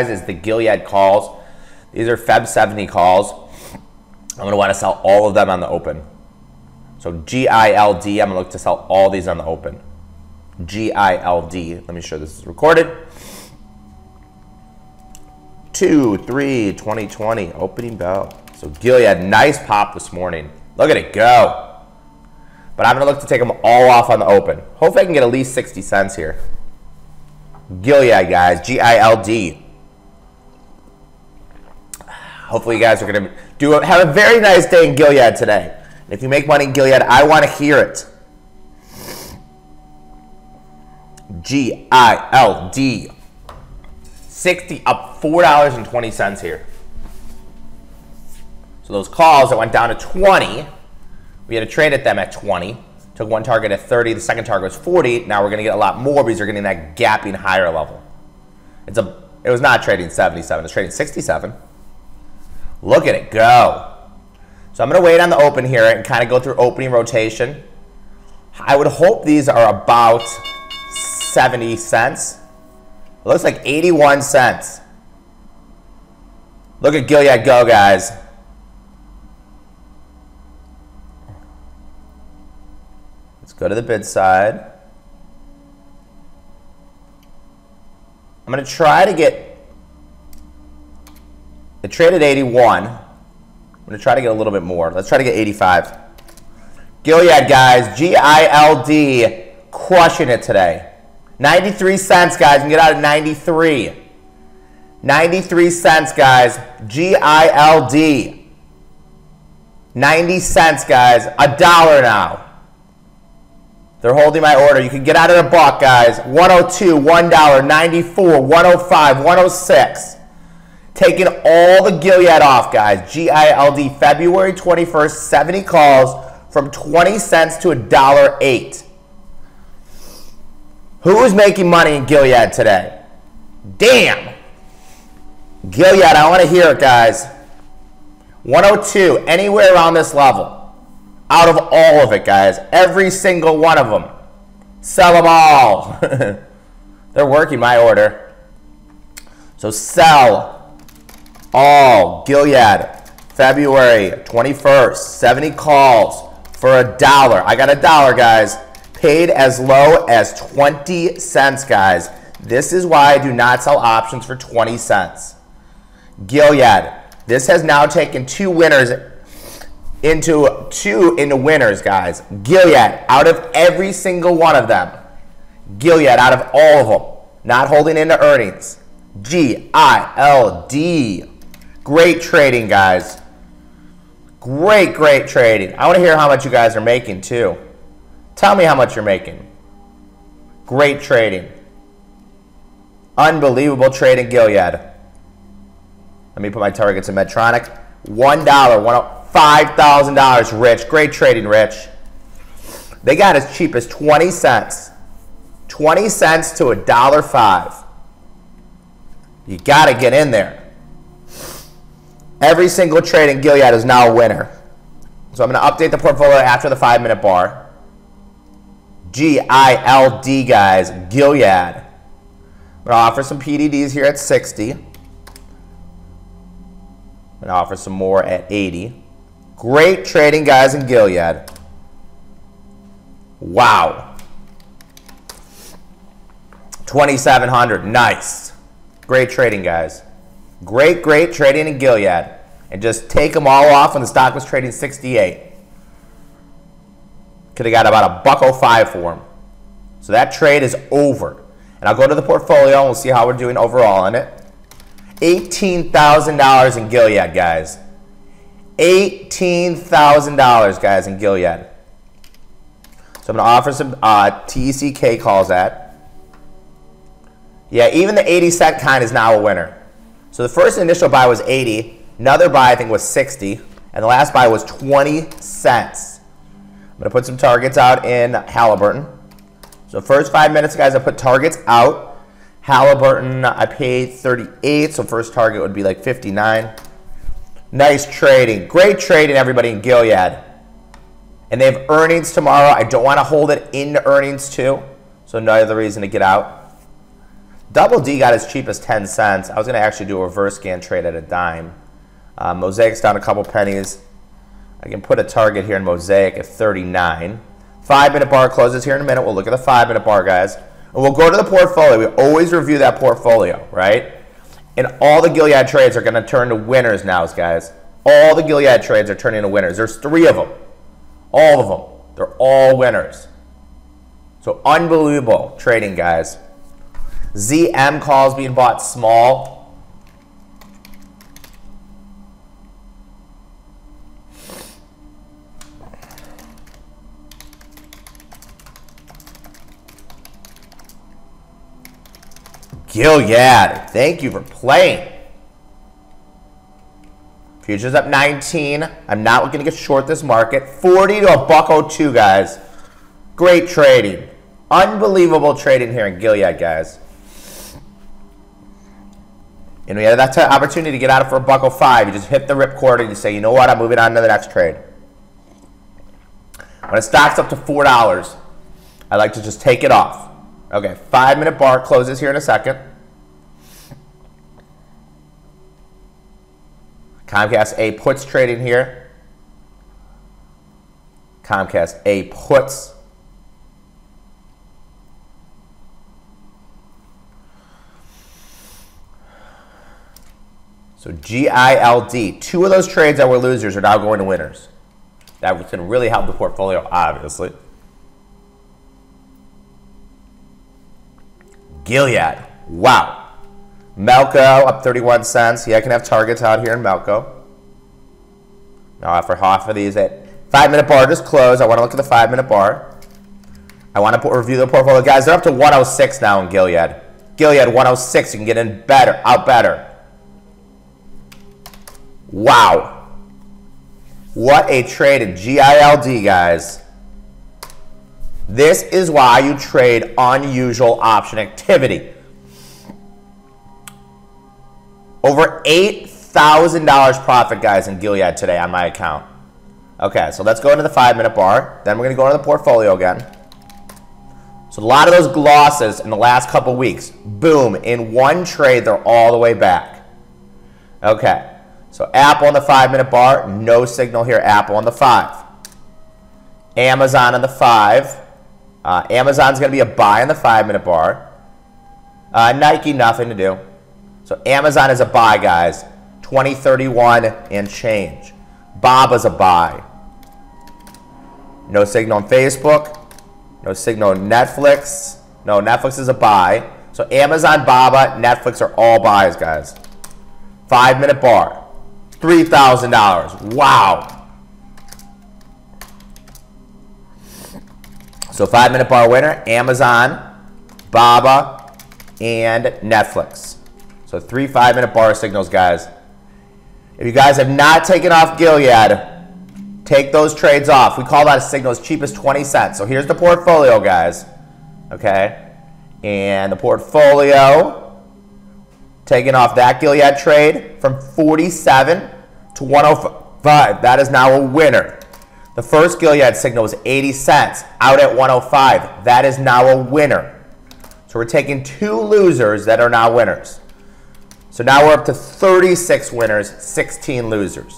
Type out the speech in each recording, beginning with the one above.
is the Gilead calls. These are Feb 70 calls. I'm going to want to sell all of them on the open. So G-I-L-D, I'm going to look to sell all these on the open. G-I-L-D. Let me show this is recorded. 2, 3, 2020, opening bell. So Gilead, nice pop this morning. Look at it go. But I'm going to look to take them all off on the open. Hopefully I can get at least 60 cents here. Gilead, guys. G-I-L-D. Hopefully you guys are going to do have a very nice day in Gilead today. And if you make money in Gilead, I want to hear it. G I L D. 60 up $4.20 here. So those calls that went down to 20, we had to trade at them at 20. Took one target at 30, the second target was 40. Now we're going to get a lot more because you're getting that gapping higher level. It's a it was not trading 77, it's trading 67. Look at it go. So I'm going to wait on the open here and kind of go through opening rotation. I would hope these are about 70 cents. It looks like 81 cents. Look at Gilead go, guys. Let's go to the bid side. I'm going to try to get it traded 81. I'm going to try to get a little bit more. Let's try to get 85. Gilead, guys. G-I-L-D. Crushing it today. 93 cents, guys. You can get out of 93. 93 cents, guys. G-I-L-D. 90 cents, guys. A dollar now. They're holding my order. You can get out of the buck, guys. 102, $1, 94, 105, 106. Taking all the Gilead off, guys. G-I-L-D, February 21st, 70 calls from 20 cents to a dollar eight. Who is making money in Gilead today? Damn. Gilead, I want to hear it, guys. 102, anywhere around this level. Out of all of it, guys. Every single one of them. Sell them all. They're working my order. So sell all Gilead, February 21st, 70 calls for a dollar. I got a dollar, guys. Paid as low as 20 cents, guys. This is why I do not sell options for 20 cents. Gilead, this has now taken two winners into two into winners, guys. Gilead, out of every single one of them. Gilead, out of all of them. Not holding into earnings. G I L D. Great trading, guys. Great, great trading. I want to hear how much you guys are making, too. Tell me how much you're making. Great trading. Unbelievable trading, Gilead. Let me put my targets in Medtronic. $1, $5,000, Rich. Great trading, Rich. They got as cheap as 20 cents. 20 cents to a dollar five. You got to get in there. Every single trade in Gilead is now a winner. So I'm going to update the portfolio after the five minute bar. G I L D, guys. Gilead. I'm going to offer some PDDs here at 60. I'm going to offer some more at 80. Great trading, guys, in Gilead. Wow. 2,700. Nice. Great trading, guys. Great, great trading in Gilead. And just take them all off when the stock was trading 68. Could have got about a buck 05 for them. So that trade is over. And I'll go to the portfolio and we'll see how we're doing overall on it. $18,000 in Gilead, guys. $18,000, guys, in Gilead. So I'm going to offer some uh, TCK calls at. Yeah, even the 80 cent kind is now a winner. So the first initial buy was 80. Another buy, I think, was 60. And the last buy was 20 cents. I'm to put some targets out in Halliburton. So first five minutes, guys, I put targets out. Halliburton, I paid 38, so first target would be like 59. Nice trading. Great trading, everybody in Gilead. And they have earnings tomorrow. I don't want to hold it into earnings, too. So no other reason to get out. Double D got as cheap as 10 cents. I was going to actually do a reverse scan trade at a dime. Uh, Mosaic's down a couple pennies. I can put a target here in Mosaic at 39. Five minute bar closes here in a minute. We'll look at the five minute bar, guys. And we'll go to the portfolio. We always review that portfolio, right? And all the Gilead trades are going to turn to winners now, guys. All the Gilead trades are turning to winners. There's three of them. All of them. They're all winners. So unbelievable trading, guys. ZM calls being bought small. Gilead, thank you for playing. Futures up 19. I'm not looking to get short this market. 40 to a buck 02, guys. Great trading. Unbelievable trading here in Gilead, guys. And we had that opportunity to get out of for a buck 05. You just hit the rip cord and you say, you know what, I'm moving on to the next trade. When it stocks up to $4, I like to just take it off. Okay, five minute bar closes here in a second. Comcast A puts trading here. Comcast A puts. So GILD, two of those trades that were losers are now going to winners. That can really help the portfolio, obviously. Gilead. Wow. Melco up 31 cents. Yeah, I can have targets out here in Melco. Now for half of these at five minute bar just closed. I want to look at the five minute bar. I want to put, review the portfolio. Guys, they're up to 106 now in Gilead. Gilead 106. You can get in better, out better. Wow. What a trade in GILD, guys. This is why you trade unusual option activity. Over $8,000 profit, guys, in Gilead today on my account. Okay, so let's go into the five minute bar. Then we're going to go into the portfolio again. So a lot of those glosses in the last couple weeks, boom, in one trade, they're all the way back. Okay, so Apple on the five minute bar, no signal here, Apple on the five. Amazon on the five, uh, Amazon's going to be a buy on the five minute bar. Uh, Nike, nothing to do. So Amazon is a buy, guys. 2031 and change. Baba's a buy. No signal on Facebook. No signal on Netflix. No, Netflix is a buy. So Amazon, Baba, Netflix are all buys, guys. Five minute bar. $3,000. Wow. So five minute bar winner, Amazon, Baba, and Netflix. So three five minute bar signals, guys. If you guys have not taken off Gilead, take those trades off. We call that a signal as cheap as 20 cents. So here's the portfolio, guys. Okay. And the portfolio, taking off that Gilead trade from 47 to 105. That is now a winner. The first Gilead signal was 80 cents, out at 105. That is now a winner. So we're taking two losers that are now winners. So now we're up to 36 winners, 16 losers.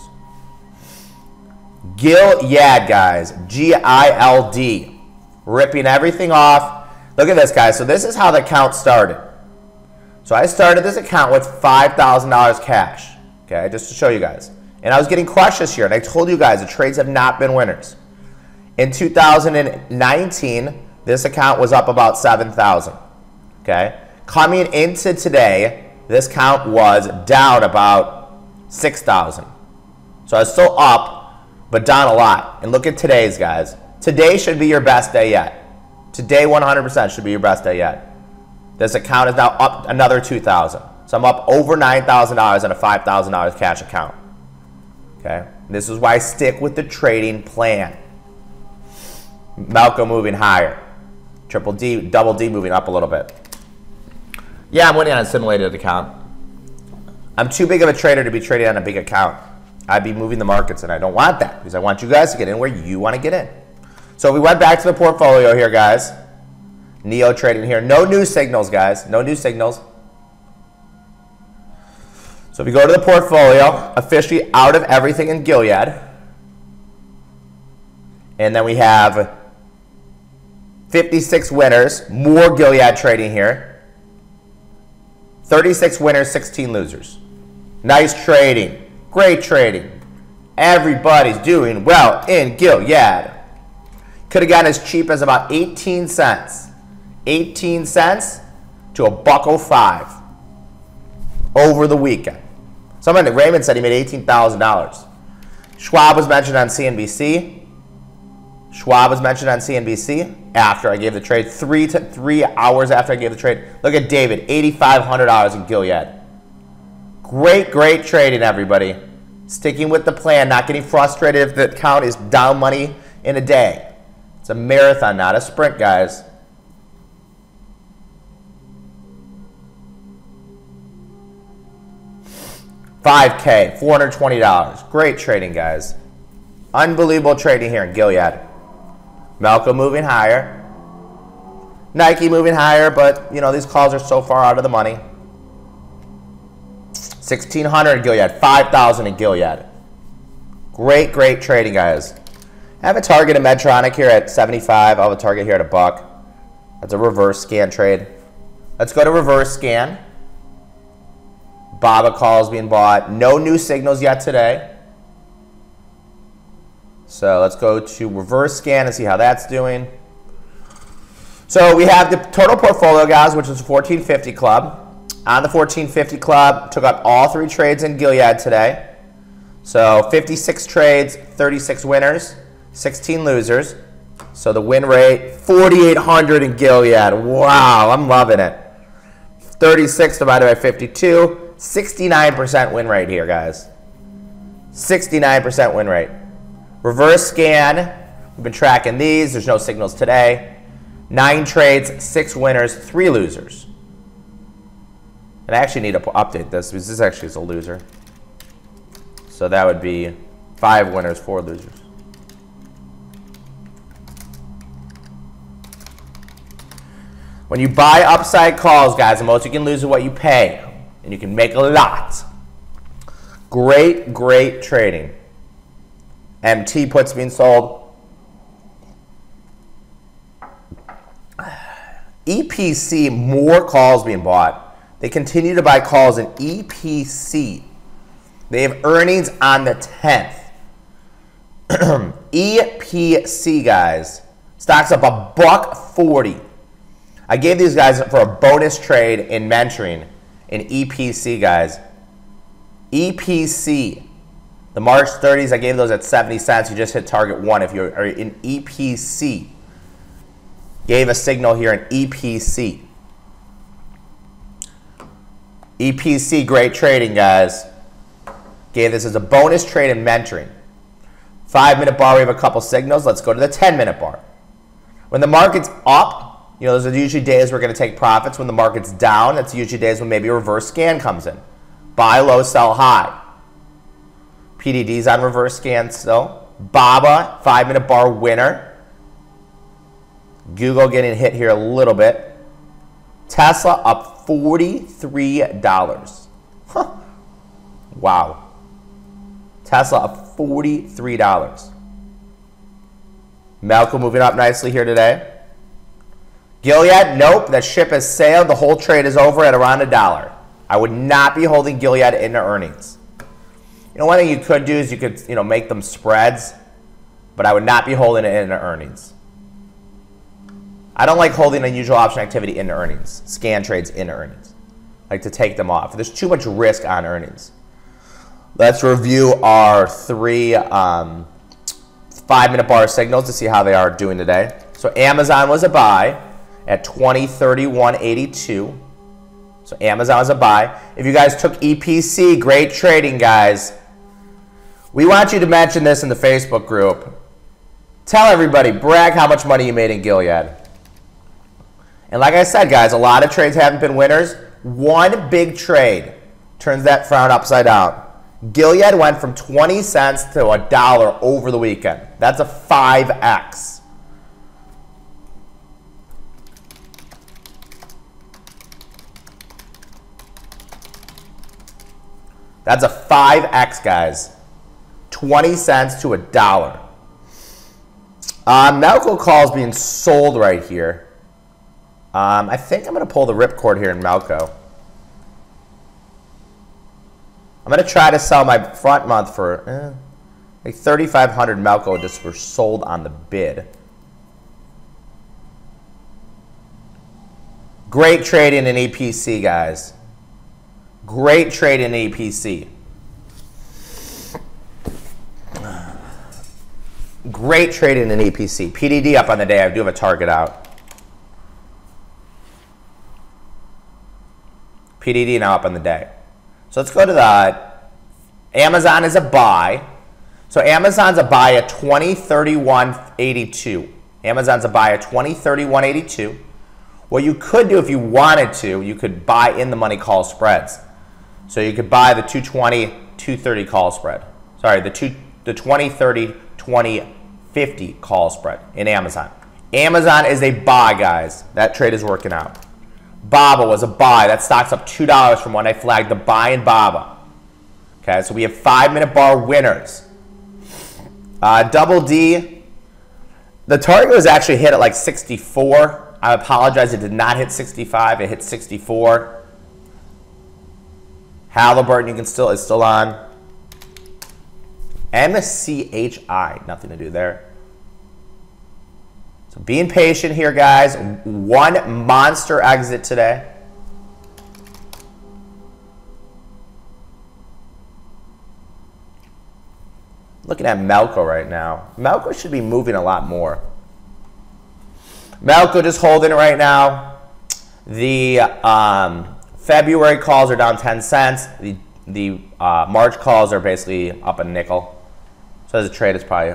Gilead, guys. G-I-L-D. Ripping everything off. Look at this, guys. So this is how the account started. So I started this account with $5,000 cash. Okay, just to show you guys. And I was getting crushed this year. And I told you guys the trades have not been winners. In 2019, this account was up about 7,000. Okay. Coming into today, this count was down about 6,000. So I was still up, but down a lot. And look at today's, guys. Today should be your best day yet. Today, 100% should be your best day yet. This account is now up another 2,000. So I'm up over $9,000 in a $5,000 cash account. Okay, this is why I stick with the trading plan. Melco moving higher. Triple D, double D moving up a little bit. Yeah, I'm winning on a simulated account. I'm too big of a trader to be trading on a big account. I'd be moving the markets, and I don't want that because I want you guys to get in where you want to get in. So we went back to the portfolio here, guys. Neo trading here. No new signals, guys. No new signals. So if you go to the portfolio, officially out of everything in Gilead. And then we have 56 winners, more Gilead trading here. 36 winners, 16 losers. Nice trading. Great trading. Everybody's doing well in Gilead. Could have gotten as cheap as about 18 cents. 18 cents to a buck 05 over the weekend. Someone, Raymond said he made $18,000. Schwab was mentioned on CNBC. Schwab was mentioned on CNBC after I gave the trade, three to three hours after I gave the trade. Look at David, $8,500 in Gilead. Great, great trading, everybody. Sticking with the plan, not getting frustrated if the account is down money in a day. It's a marathon, not a sprint, guys. 5K, $420. Great trading, guys. Unbelievable trading here in Gilead. Melco moving higher. Nike moving higher, but you know these calls are so far out of the money. 1600 in Gilead, 5000 in Gilead. Great, great trading, guys. I have a target in Medtronic here at 75. I'll have a target here at a buck. That's a reverse scan trade. Let's go to reverse scan. Baba calls being bought. No new signals yet today. So let's go to reverse scan and see how that's doing. So we have the total portfolio, guys, which is 1450 club. On the 1450 club, took up all three trades in Gilead today. So 56 trades, 36 winners, 16 losers. So the win rate, 4,800 in Gilead. Wow, I'm loving it. 36 divided by 52. 69% win rate here, guys. 69% win rate. Reverse scan. We've been tracking these. There's no signals today. Nine trades, six winners, three losers. And I actually need to update this because this actually is a loser. So that would be five winners, four losers. When you buy upside calls, guys, the most you can lose is what you pay and you can make a lot. Great, great trading. MT puts being sold. EPC, more calls being bought. They continue to buy calls in EPC. They have earnings on the 10th. EPC, guys. Stocks up a buck 40. I gave these guys for a bonus trade in mentoring in EPC, guys. EPC. The March 30s, I gave those at 70 cents. You just hit target one if you're in EPC. Gave a signal here in EPC. EPC, great trading, guys. Gave this as a bonus trade in mentoring. Five minute bar, we have a couple signals. Let's go to the 10 minute bar. When the market's up, you know, those are usually days we're going to take profits. When the market's down, that's usually days when maybe a reverse scan comes in. Buy low, sell high. PDD's on reverse scan still. BABA, five minute bar winner. Google getting hit here a little bit. Tesla up $43. Huh. Wow. Tesla up $43. Melco moving up nicely here today. Gilead, nope, that ship has sailed. The whole trade is over at around a dollar. I would not be holding Gilead into earnings. You know, one thing you could do is you could, you know, make them spreads, but I would not be holding it into earnings. I don't like holding unusual option activity into earnings, scan trades into earnings. I like to take them off. There's too much risk on earnings. Let's review our three um, five minute bar signals to see how they are doing today. So Amazon was a buy at 2031.82. So Amazon is a buy. If you guys took EPC, great trading, guys. We want you to mention this in the Facebook group. Tell everybody, brag how much money you made in Gilead. And like I said, guys, a lot of trades haven't been winners. One big trade turns that frown upside down. Gilead went from 20 cents to a dollar over the weekend. That's a 5x. That's a 5x, guys. 20 cents to a dollar. Uh, Melco calls being sold right here. Um, I think I'm going to pull the ripcord here in Melco. I'm going to try to sell my front month for eh, like 3,500 Melco just were sold on the bid. Great trading in EPC, guys. Great trade in EPC. Great trade in an EPC. PDD up on the day. I do have a target out. PDD now up on the day. So let's go to the Amazon is a buy. So Amazon's a buy at 2031.82. Amazon's a buy at 2031.82. What you could do if you wanted to, you could buy in the money call spreads. So you could buy the 220, 230 call spread. Sorry, the two, the 2030, 2050 call spread in Amazon. Amazon is a buy, guys. That trade is working out. Baba was a buy. That stock's up $2 from when I flagged the buy in Baba. Okay, so we have five minute bar winners. Uh, double D, the target was actually hit at like 64. I apologize, it did not hit 65, it hit 64. Halliburton, you can still, is still on. MCHI, nothing to do there. So being patient here, guys. One monster exit today. Looking at Melco right now. Melco should be moving a lot more. Melco just holding it right now. The um, February calls are down 10 cents. The, the uh, March calls are basically up a nickel. So as a trade it's probably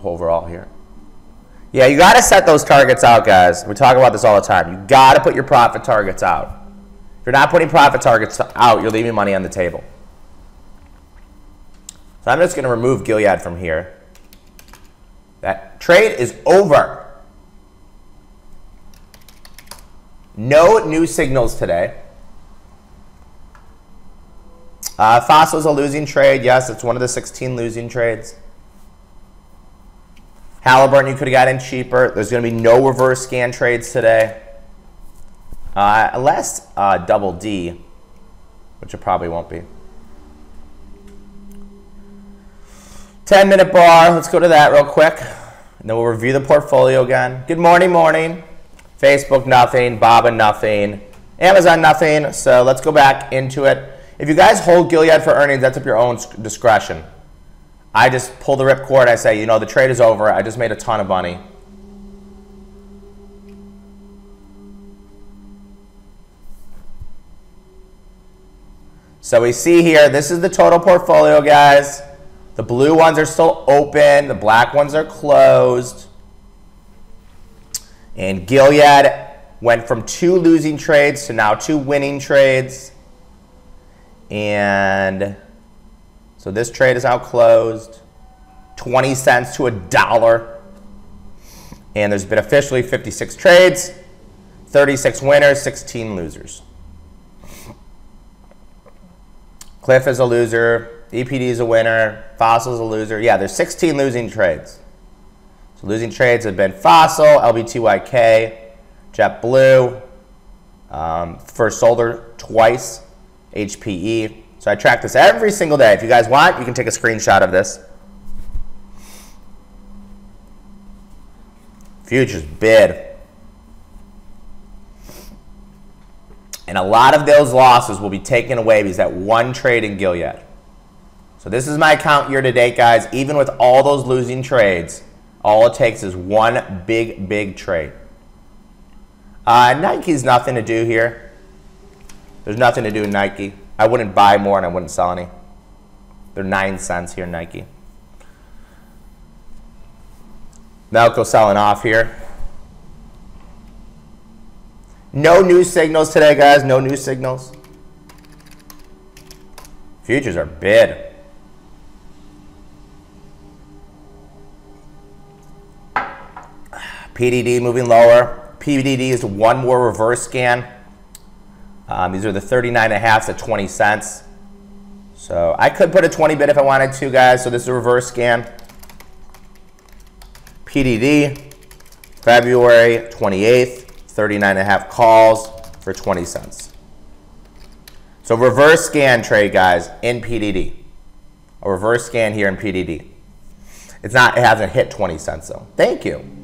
overall here. Yeah, you got to set those targets out, guys. We talk about this all the time. You got to put your profit targets out. If you're not putting profit targets out, you're leaving money on the table. So I'm just going to remove Gilead from here. That trade is over. No new signals today. Uh, Fossil's a losing trade. Yes, it's one of the 16 losing trades. Halliburton, you could have gotten cheaper. There's going to be no reverse scan trades today. Uh, unless uh, double D, which it probably won't be. 10 minute bar. Let's go to that real quick. And then we'll review the portfolio again. Good morning, morning. Facebook, nothing. Baba, nothing. Amazon, nothing. So let's go back into it. If you guys hold Gilead for earnings, that's up your own discretion. I just pull the ripcord. I say, you know, the trade is over. I just made a ton of money. So we see here, this is the total portfolio, guys. The blue ones are still open. The black ones are closed. And Gilead went from two losing trades to now two winning trades. And so this trade is now closed. 20 cents to a dollar. And there's been officially 56 trades, 36 winners, 16 losers. Cliff is a loser. EPD is a winner. Fossil is a loser. Yeah, there's 16 losing trades. So losing trades have been Fossil, LBTYK, JetBlue, um, First Solar twice, HPE. So I track this every single day. If you guys want, you can take a screenshot of this. Futures bid. And a lot of those losses will be taken away because that one trade in Gilead. So this is my account year to date, guys. Even with all those losing trades, all it takes is one big, big trade. Uh, Nike's nothing to do here. There's nothing to do in Nike. I wouldn't buy more and I wouldn't sell any. They're nine cents here, Nike. Melco selling off here. No new signals today, guys. No new signals. Futures are bid. PDD moving lower. PDD is one more reverse scan. Um, these are the 39 and a half at 20 cents. So I could put a 20 bid if I wanted to, guys. So this is a reverse scan. PDD, February 28th, 39 and a half calls for 20 cents. So reverse scan trade, guys, in PDD. A reverse scan here in PDD. It's not, it hasn't hit 20 cents though. Thank you.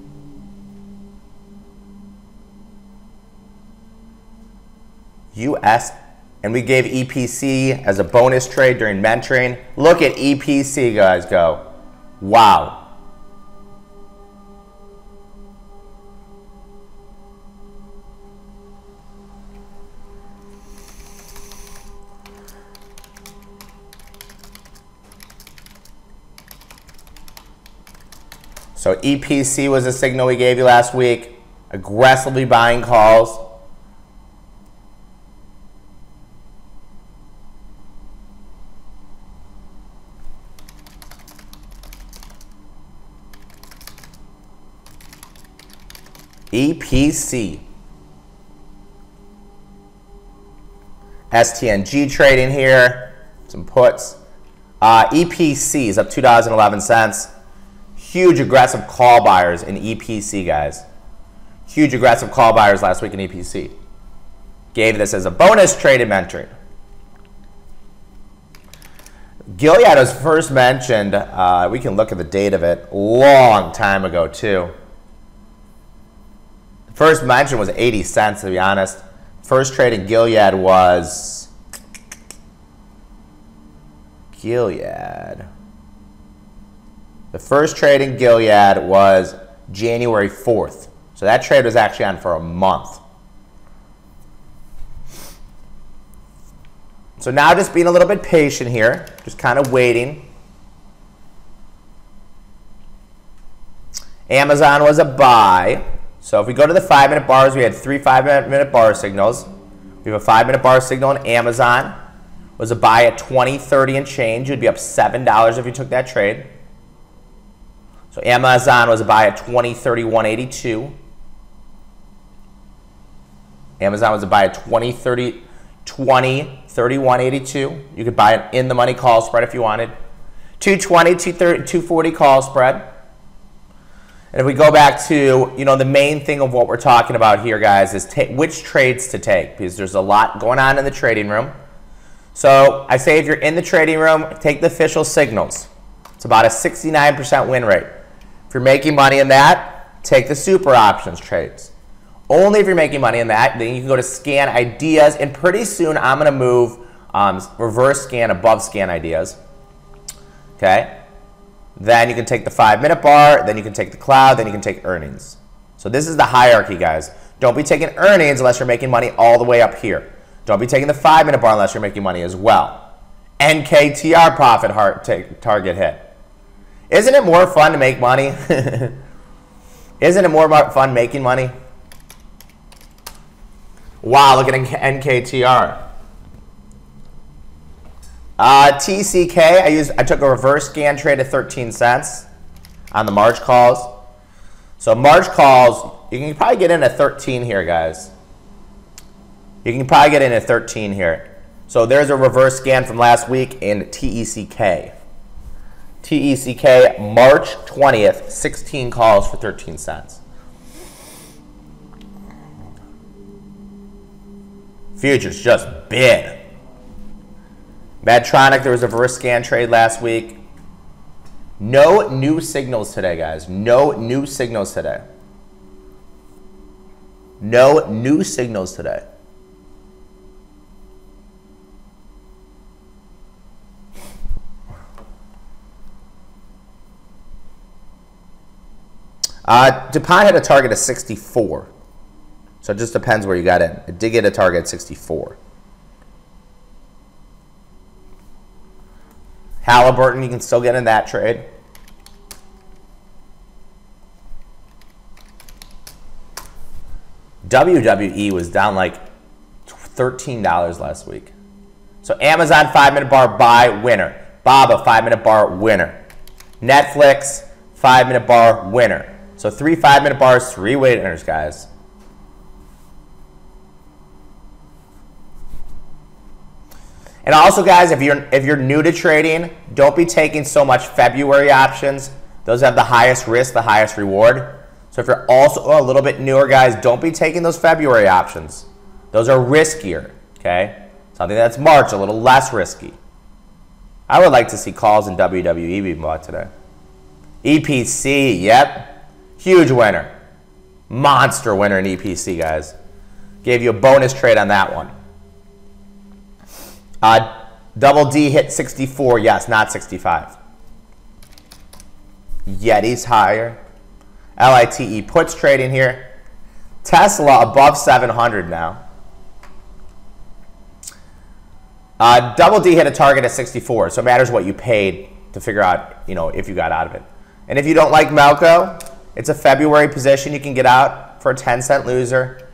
US, and we gave EPC as a bonus trade during mentoring. Look at EPC, guys, go. Wow. So EPC was a signal we gave you last week. Aggressively buying calls. EPC. STNG trading here, some puts. Uh, EPC is up $2.11. Huge aggressive call buyers in EPC, guys. Huge aggressive call buyers last week in EPC. Gave this as a bonus trade in mentoring. Gilead was first mentioned, uh, we can look at the date of it, long time ago too. First mention was 80 cents, to be honest. First trade in Gilead was Gilead. The first trade in Gilead was January 4th. So that trade was actually on for a month. So now just being a little bit patient here, just kind of waiting. Amazon was a buy. So if we go to the five minute bars, we had three five minute bar signals. We have a five minute bar signal on Amazon. Was a buy at 20, 30 and change. You'd be up $7 if you took that trade. So Amazon was a buy at 20, 31, 82. Amazon was a buy at 20, 30, 20, 31, 82. You could buy it in the money call spread if you wanted. 220, 230, 240 call spread. And if we go back to, you know, the main thing of what we're talking about here, guys, is which trades to take because there's a lot going on in the trading room. So I say if you're in the trading room, take the official signals. It's about a 69% win rate. If you're making money in that, take the super options trades. Only if you're making money in that, then you can go to scan ideas, and pretty soon I'm going to move um, reverse scan above scan ideas. Okay? Then you can take the five minute bar, then you can take the cloud, then you can take earnings. So this is the hierarchy, guys. Don't be taking earnings unless you're making money all the way up here. Don't be taking the five minute bar unless you're making money as well. NKTR profit heart take target hit. Isn't it more fun to make money? Isn't it more fun making money? Wow, look at NKTR. Uh, TCK, I used I took a reverse scan trade at 13 cents on the March calls. So March calls, you can probably get in at 13 here, guys. You can probably get in at 13 here. So there's a reverse scan from last week in TECK. TECK, March 20th, 16 calls for 13 cents. Futures just bid. Medtronic, there was a reverse scan trade last week. No new signals today, guys. No new signals today. No new signals today. Uh, DuPont had a target of 64. So it just depends where you got in. It did get a target at 64. Halliburton, you can still get in that trade. WWE was down like $13 last week. So Amazon 5-minute bar buy winner. Baba 5-minute bar winner. Netflix 5-minute bar winner. So three five minute bars, three winners, guys. And also, guys, if you're if you're new to trading, don't be taking so much February options. Those have the highest risk, the highest reward. So if you're also a little bit newer, guys, don't be taking those February options. Those are riskier. Okay, something that's March, a little less risky. I would like to see calls in WWE being bought today. EPC, yep, huge winner, monster winner in EPC, guys. Gave you a bonus trade on that one. Uh, double D hit 64. Yes, not 65. Yeti's higher. LITE puts trade in here. Tesla above 700 now. Uh, double D hit a target at 64, so it matters what you paid to figure out, you know, if you got out of it. And if you don't like Melco, it's a February position you can get out for a 10 cent loser.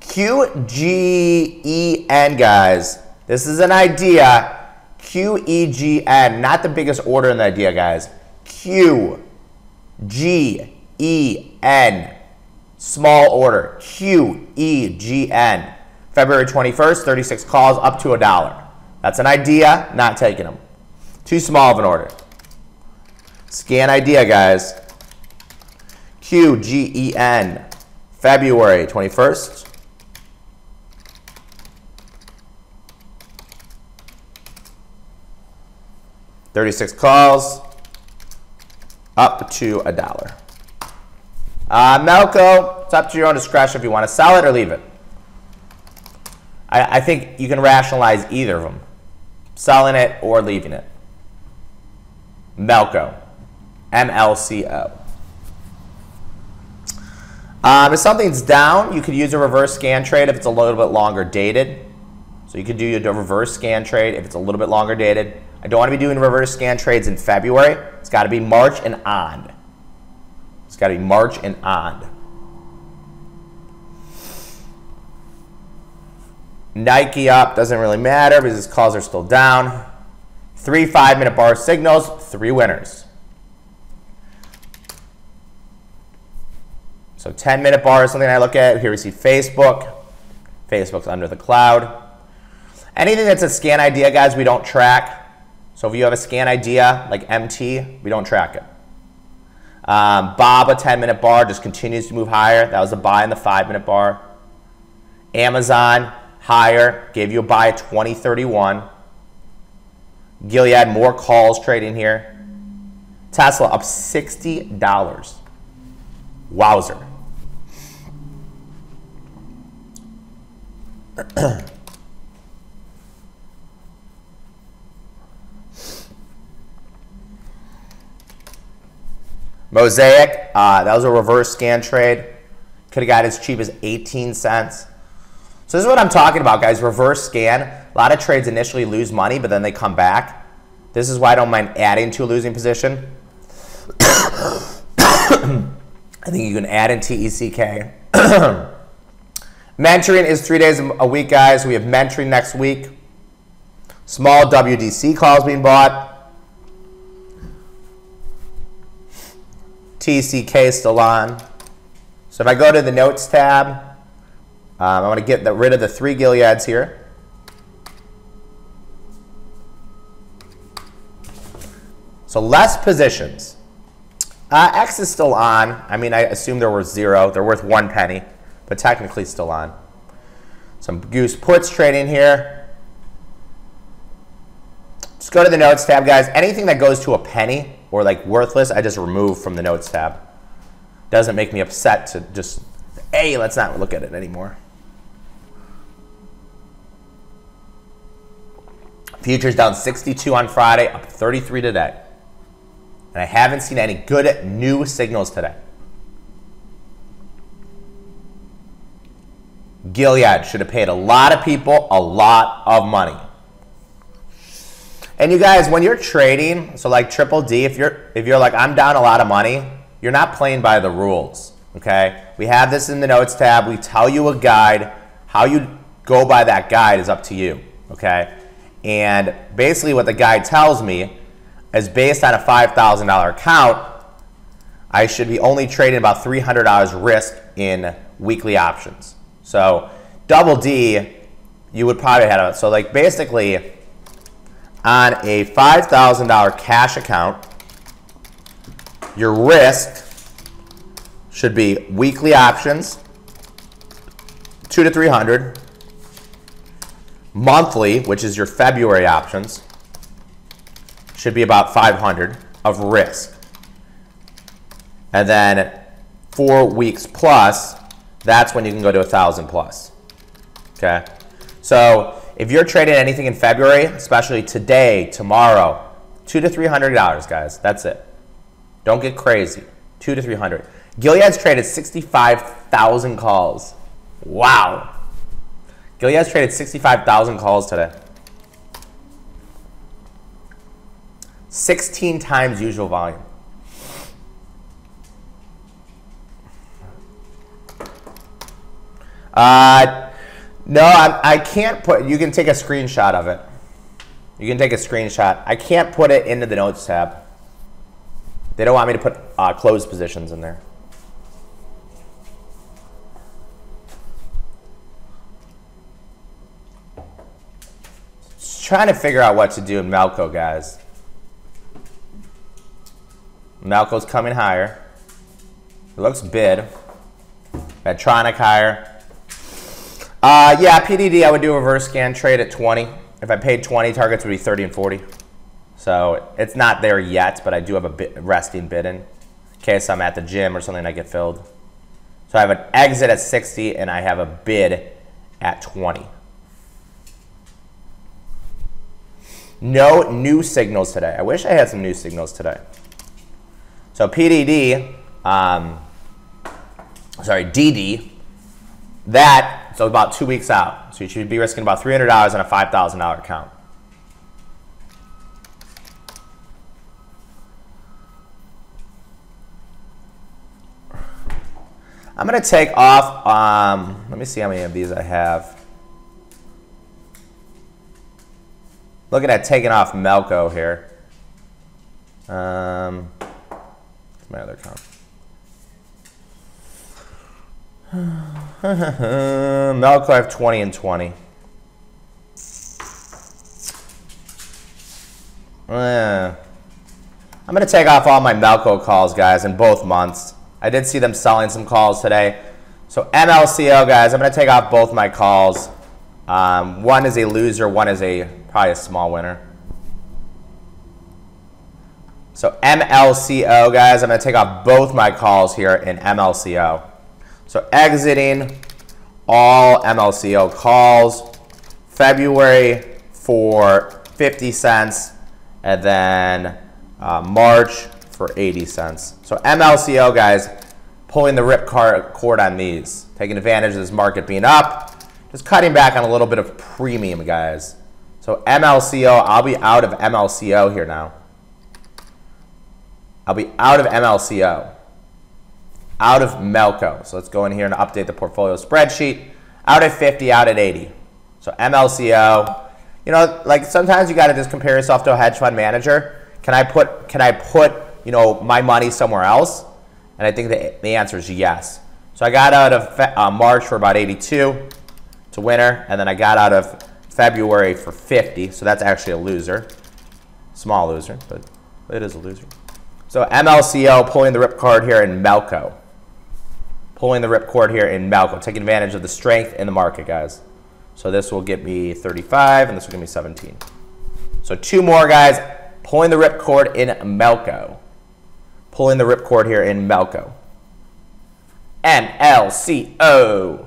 QGEN, guys. This is an idea. QEGN, not the biggest order in the idea, guys. Q G E N, small order. Q E G N. February 21st, 36 calls up to a dollar. That's an idea, not taking them. Too small of an order. Scan idea, guys. Q G E N, February 21st. 36 calls, up to a dollar. Uh, Melco, it's up to your own discretion if you want to sell it or leave it. I, I think you can rationalize either of them, selling it or leaving it. Melco, M-L-C-O. Um, if something's down, you could use a reverse scan trade if it's a little bit longer dated. So you could do a reverse scan trade if it's a little bit longer dated. I don't want to be doing reverse scan trades in February. It's got to be March and on. It's got to be March and on. Nike up, doesn't really matter because his calls are still down. Three five minute bar signals, three winners. So 10 minute bar is something I look at. Here we see Facebook. Facebook's under the cloud. Anything that's a scan idea, guys, we don't track. So if you have a scan idea like MT, we don't track it. Um, Bob, a 10 minute bar, just continues to move higher. That was a buy in the five minute bar. Amazon, higher, gave you a buy at 2031. Gilead, more calls trading here. Tesla up $60. Wowzer. Mosaic, uh, that was a reverse scan trade. Could have got as cheap as 18 cents. So this is what I'm talking about, guys. Reverse scan. A lot of trades initially lose money, but then they come back. This is why I don't mind adding to a losing position. I think you can add in TECK. mentoring is three days a week, guys. We have mentoring next week. Small WDC calls being bought. TCK still on. So if I go to the Notes tab, um, I want to get the, rid of the three Gileads here. So less positions. Uh, X is still on. I mean, I assume they're worth zero. They're worth one penny, but technically still on. Some Goose puts trading here. Just go to the Notes tab, guys. Anything that goes to a penny or like worthless, I just remove from the notes tab. Doesn't make me upset to just, hey, let's not look at it anymore. Futures down 62 on Friday, up 33 today. And I haven't seen any good new signals today. Gilead should have paid a lot of people a lot of money. And you guys, when you're trading, so like Triple D, if you're if you're like I'm down a lot of money, you're not playing by the rules. Okay, we have this in the notes tab. We tell you a guide. How you go by that guide is up to you. Okay, and basically what the guide tells me is based on a five thousand dollar account, I should be only trading about three hundred dollars risk in weekly options. So double D, you would probably have it. So like basically on a $5,000 cash account, your risk should be weekly options, two to 300, monthly, which is your February options, should be about 500 of risk. And then four weeks plus, that's when you can go to a thousand plus. Okay. So if you're trading anything in February, especially today, tomorrow, two to three hundred dollars, guys. That's it. Don't get crazy. Two to three hundred. Gilead's traded sixty-five thousand calls. Wow. Gilead's traded sixty-five thousand calls today. 16 times usual volume. Uh, no, I, I can't put, you can take a screenshot of it. You can take a screenshot. I can't put it into the notes tab. They don't want me to put uh, closed positions in there. Just trying to figure out what to do in Melco, guys. Melco's coming higher. It looks bid. Medtronic higher. Uh, yeah, PDD, I would do a reverse scan trade at 20. If I paid 20, targets would be 30 and 40. So it's not there yet, but I do have a bit resting bid in, in case I'm at the gym or something I get filled. So I have an exit at 60 and I have a bid at 20. No new signals today. I wish I had some new signals today. So PDD, um, sorry, DD, that so about two weeks out. So you should be risking about $300 on a $5,000 account. I'm going to take off, um, let me see how many of these I have. Looking at taking off Melco here. Um, my other account. Melco, I have 20 and 20. Uh, I'm going to take off all my Melco calls, guys, in both months. I did see them selling some calls today. So MLCO, guys, I'm going to take off both my calls. Um, one is a loser, one is a probably a small winner. So MLCO, guys, I'm going to take off both my calls here in MLCO. So exiting all MLCO calls, February for 50 cents, and then uh, March for 80 cents. So MLCO, guys, pulling the rip cord on these, taking advantage of this market being up, just cutting back on a little bit of premium, guys. So MLCO, I'll be out of MLCO here now. I'll be out of MLCO out of Melco. So let's go in here and update the portfolio spreadsheet. Out at 50, out at 80. So MLCO. You know, like sometimes you got to just compare yourself to a hedge fund manager. Can I put can I put, you know, my money somewhere else? And I think the, the answer is yes. So I got out of uh, March for about 82 to winner, and then I got out of February for 50. So that's actually a loser. Small loser, but it is a loser. So MLCO pulling the rip card here in Melco pulling the ripcord here in Melco, taking advantage of the strength in the market, guys. So this will get me 35, and this will give me 17. So two more, guys. Pulling the ripcord in Melco. Pulling the ripcord here in Melco. MLCO.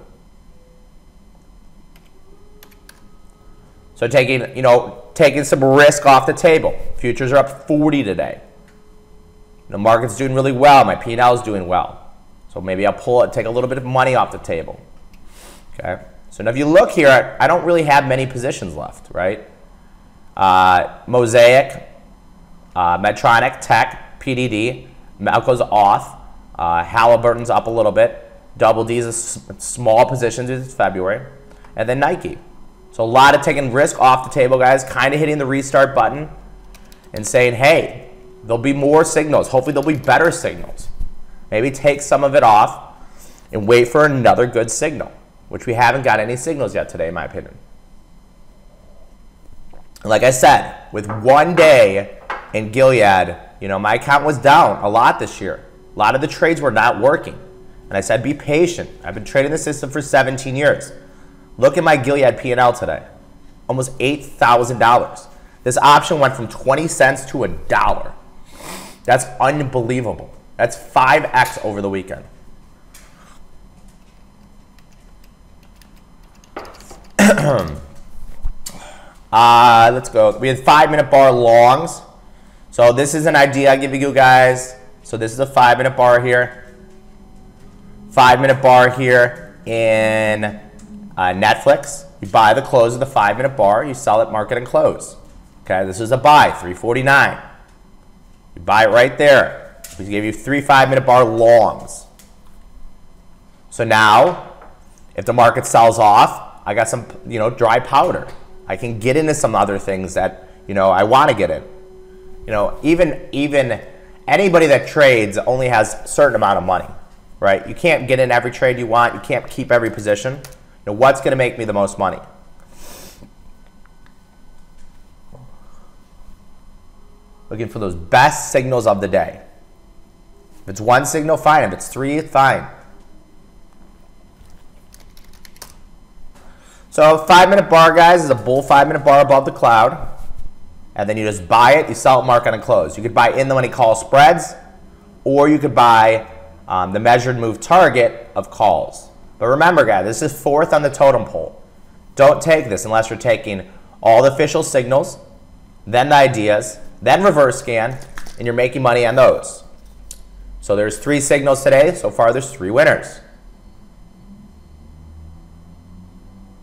So taking, you know, taking some risk off the table. Futures are up 40 today. The market's doing really well. My P&L is doing well. So maybe I'll pull it, take a little bit of money off the table. Okay. So now if you look here, I don't really have many positions left, right? Uh, Mosaic, uh, Medtronic, Teck, PDD, Melco's off, uh, Halliburton's up a little bit, Double D's a small position it's February, and then Nike. So a lot of taking risk off the table, guys, kind of hitting the restart button and saying, hey, there'll be more signals. Hopefully there'll be better signals. Maybe take some of it off and wait for another good signal, which we haven't got any signals yet today, in my opinion. like I said, with one day in Gilead, you know, my account was down a lot this year. A lot of the trades were not working. And I said, be patient. I've been trading the system for 17 years. Look at my Gilead P&L today. Almost $8,000. This option went from 20 cents to a dollar. That's unbelievable. That's 5x over the weekend. uh, let's go. We had five minute bar longs. So this is an idea I give you guys. So this is a five minute bar here. Five minute bar here in uh, Netflix. You buy the close of the five minute bar. You sell it market and close. Okay, this is a buy, 349. You buy it right there. We gave you three five minute bar longs. So now, if the market sells off, I got some, you know, dry powder. I can get into some other things that, you know, I want to get in. You know, even even anybody that trades only has a certain amount of money, right? You can't get in every trade you want. You can't keep every position. You know, what's going to make me the most money? Looking for those best signals of the day. It's one signal, fine. If it's three, fine. So five minute bar, guys, is a bull five minute bar above the cloud. And then you just buy it, you sell it, mark on and close. You could buy in the money call spreads, or you could buy um, the measured move target of calls. But remember, guys, this is fourth on the totem pole. Don't take this unless you're taking all the official signals, then the ideas, then reverse scan, and you're making money on those. So there's three signals today. So far, there's three winners.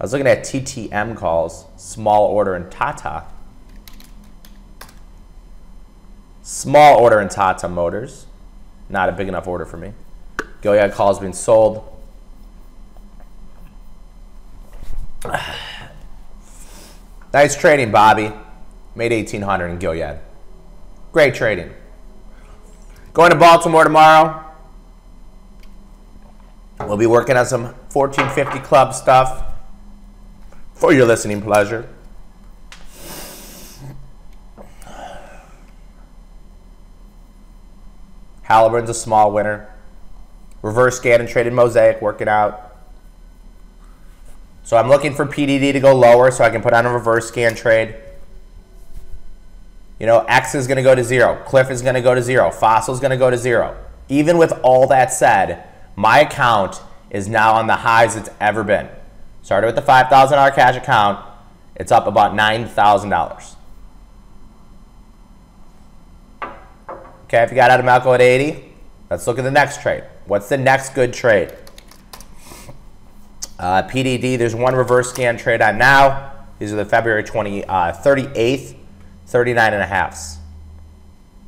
I was looking at TTM calls, small order and Tata. Small order in Tata Motors. Not a big enough order for me. Gilead calls being sold. nice trading, Bobby. Made 1800 in Gilead. Great trading. Going to Baltimore tomorrow. We'll be working on some 1450 club stuff for your listening pleasure. Halliburton's a small winner. Reverse scan and traded Mosaic working out. So I'm looking for PDD to go lower so I can put on a reverse scan trade. You know, X is going to go to zero. Cliff is going to go to zero. Fossil is going to go to zero. Even with all that said, my account is now on the highs it's ever been. Started with the $5,000 cash account. It's up about $9,000. Okay, if you got out of Melco at 80, let's look at the next trade. What's the next good trade? Uh, PDD, there's one reverse scan trade on now. These are the February 20, uh, 38th, 39 and a halfs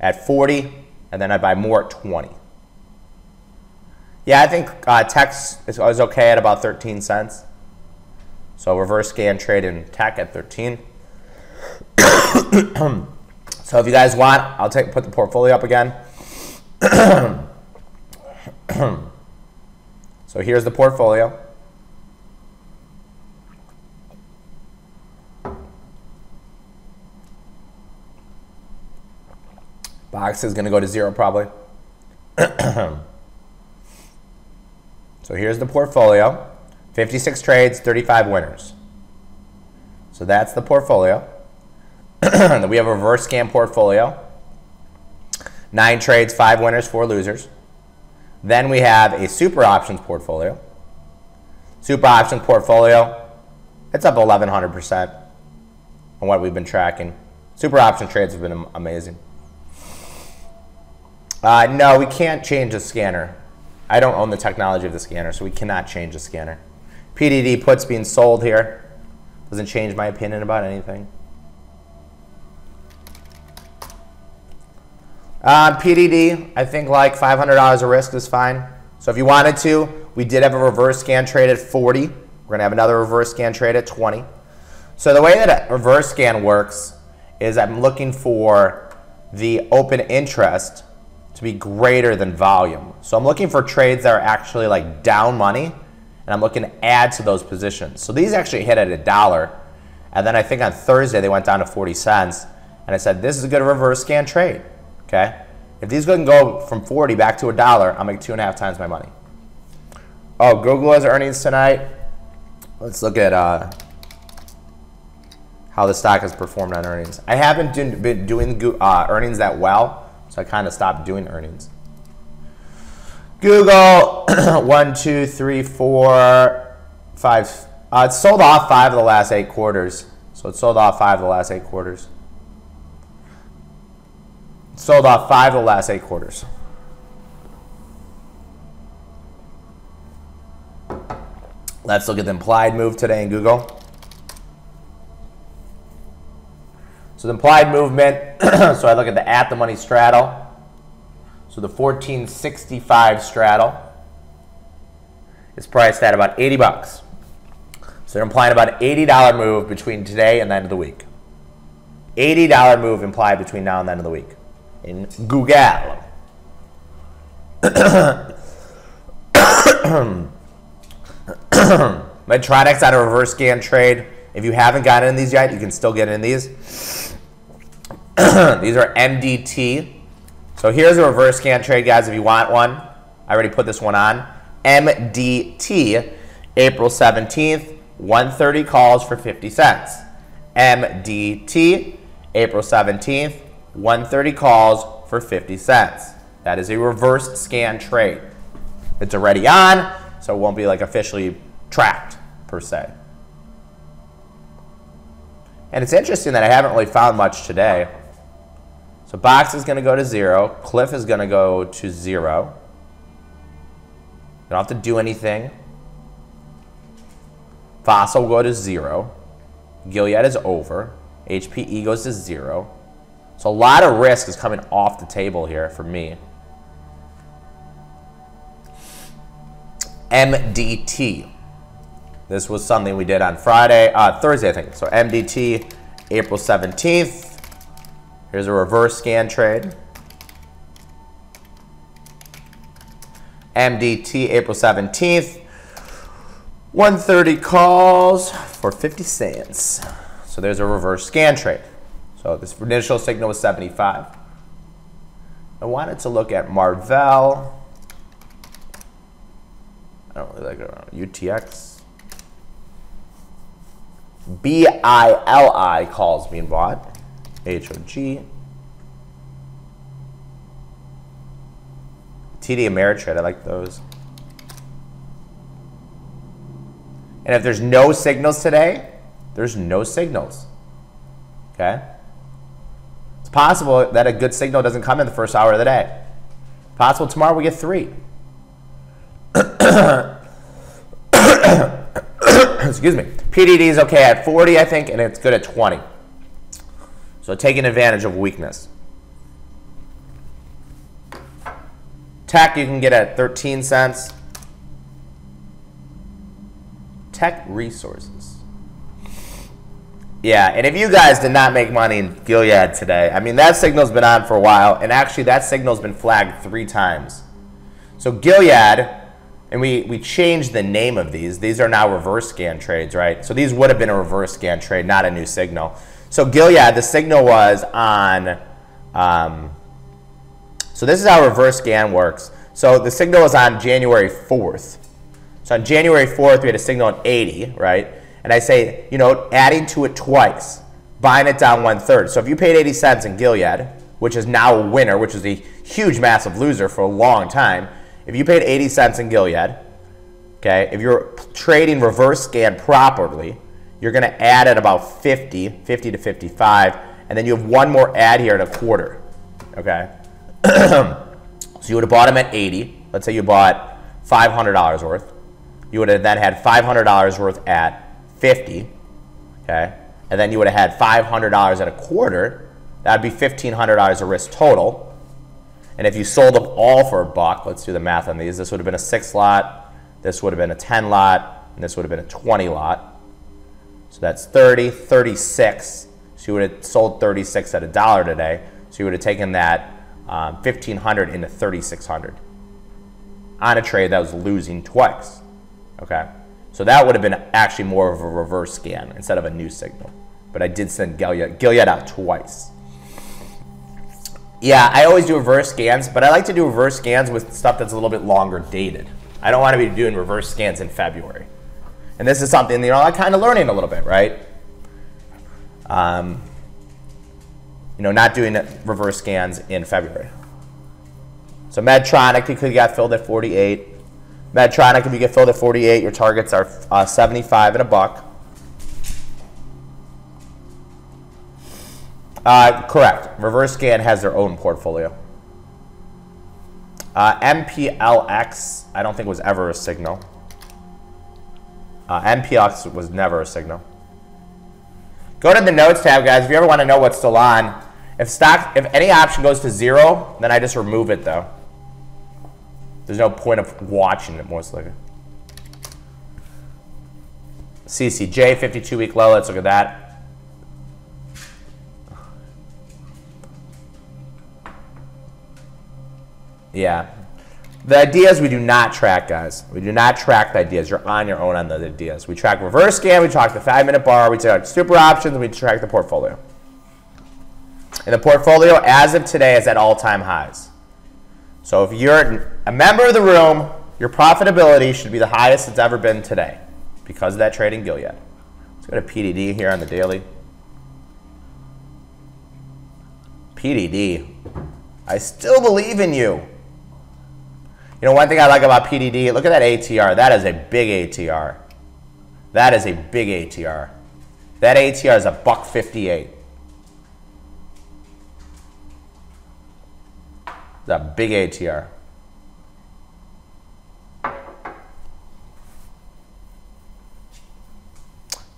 at 40, and then I buy more at 20. Yeah, I think uh, Teck's is, is okay at about 13 cents. So reverse scan trade in Teck at 13. so if you guys want, I'll take put the portfolio up again. so here's the portfolio. Box is going to go to zero probably. so here's the portfolio. 56 trades, 35 winners. So that's the portfolio. we have a reverse scan portfolio. Nine trades, five winners, four losers. Then we have a super options portfolio. Super options portfolio, it's up 1100% on what we've been tracking. Super option trades have been amazing. Uh, no, we can't change the scanner. I don't own the technology of the scanner, so we cannot change the scanner. PDD puts being sold here. Doesn't change my opinion about anything. Uh, PDD, I think like $500 a risk is fine. So if you wanted to, we did have a reverse scan trade at 40. We're to have another reverse scan trade at 20. So the way that a reverse scan works is I'm looking for the open interest to be greater than volume. So I'm looking for trades that are actually like down money and I'm looking to add to those positions. So these actually hit at a dollar, And then I think on Thursday they went down to 40 cents. And I said, this is a good reverse scan trade. Okay? If these can go from 40 back to a dollar, I'll make two and a half times my money. Oh, Google has earnings tonight. Let's look at uh, how the stock has performed on earnings. I haven't been doing uh, earnings that well, so I kind of stopped doing earnings. Google, one, two, three, four, five. Uh, it's sold off five of the last eight quarters. So it sold off five of the last eight quarters. sold off five of the last eight quarters. Let's look at the implied move today in Google. So the implied movement, so I look at the at the money straddle. So the 1465 straddle is priced at about 80 bucks. So they're implying about an $80 move between today and the end of the week. $80 move implied between now and the end of the week in Google. Medtronics on a reverse scan trade. If you haven't gotten in these yet, you can still get in these. these are MDT. So here's a reverse scan trade, guys, if you want one. I already put this one on. MDT, April 17th, 130 calls for 50 cents. MDT, April 17th, 130 calls for 50 cents. That is a reverse scan trade. It's already on, so it won't be like officially tracked per se. And it's interesting that I haven't really found much today. So box is going to go to zero. Cliff is going to go to zero. You don't have to do anything. Fossil will go to zero. Gilead is over. HPE goes to zero. So a lot of risk is coming off the table here for me. MDT. This was something we did on Friday, uh, Thursday, I think. So MDT, April 17th. Here's a reverse scan trade. MDT, April 17th. 130 calls for 50 cents. So there's a reverse scan trade. So this initial signal was 75. I wanted to look at Marvell. I don't really like it. UTX. B-I-L-I calls being bought. H-O-G. TD Ameritrade, I like those. And if there's no signals today, there's no signals. Okay? It's possible that a good signal doesn't come in the first hour of the day. Possible tomorrow we get three. excuse me. PDD is okay at 40, I think, and it's good at 20. So taking advantage of weakness. Teck you can get at 13 cents. Teck Resources. Yeah, and if you guys did not make money in Gilead today, I mean, that signal's been on for a while, and actually that signal's been flagged three times. So Gilead and we, we changed the name of these. These are now reverse scan trades, right? So these would have been a reverse scan trade, not a new signal. So Gilead, the signal was on, um, so this is how reverse scan works. So the signal was on January 4th. So on January 4th, we had a signal at 80, right? And I say, you know, adding to it twice, buying it down one third. So if you paid 80 cents in Gilead, which is now a winner, which is a huge, massive loser for a long time, if you paid 80 cents in Gilead, okay, if you're trading reverse scan properly, you're going to add at about 50, 50 to 55, and then you have one more add here at a quarter, okay? so you would have bought them at 80. Let's say you bought $500 worth. You would have then had $500 worth at 50, okay? And then you would have had $500 at a quarter. That would be $1,500 of risk total. And if you sold them all for a buck, let's do the math on these. This would have been a six lot, this would have been a 10 lot, and this would have been a 20 lot. So that's 30, 36. So you would have sold 36 at a dollar today. So you would have taken that um, 1500 into 3600 on a trade that was losing twice. Okay. So that would have been actually more of a reverse scan instead of a new signal. but I did send Gilead, Gilead out twice. Yeah, I always do reverse scans, but I like to do reverse scans with stuff that's a little bit longer dated. I don't want to be doing reverse scans in February. And this is something, you know, I'm kind of learning a little bit, right? Um, you know, not doing reverse scans in February. So Medtronic, you could get filled at 48. Medtronic, if you get filled at 48, your targets are uh, 75 and a buck. Uh, correct. Reverse Scan has their own portfolio. Uh, MPLX, I don't think was ever a signal. Uh, was never a signal. Go to the notes tab, guys. If you ever want to know what's still on, if stock, if any option goes to zero, then I just remove it though. There's no point of watching it most likely. CCJ 52 week low. Let's look at that. Yeah. The ideas we do not track, guys. We do not track the ideas. You're on your own on the ideas. We track reverse scan, we track the five minute bar, we track super options, we track the portfolio. And the portfolio, as of today, is at all time highs. So if you're a member of the room, your profitability should be the highest it's ever been today because of that trade in Gilead. Let's go to PDD here on the daily. PDD, I still believe in you. You know, one thing I like about PDD, look at that ATR. That is a big ATR. That is a big ATR. That ATR is a buck 58. The big ATR.